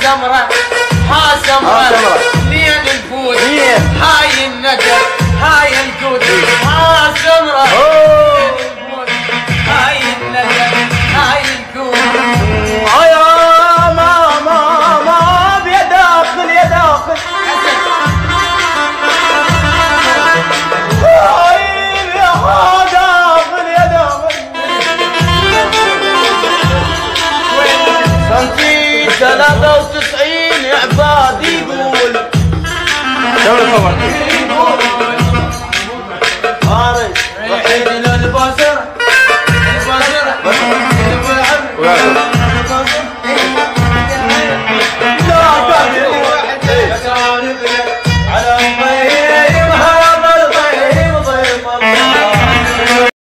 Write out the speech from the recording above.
ها ها سمرة سمرة. 93 عباد يقول.